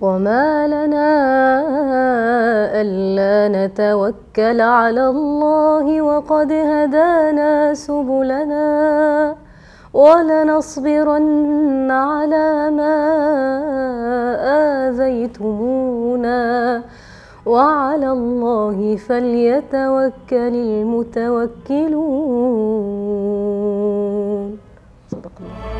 وما لنا ألا نتوكل على الله وقد هدانا سبلنا ولنصبرن على ما آذيتمونا وعلى الله فليتوكل المتوكلون صدق الله.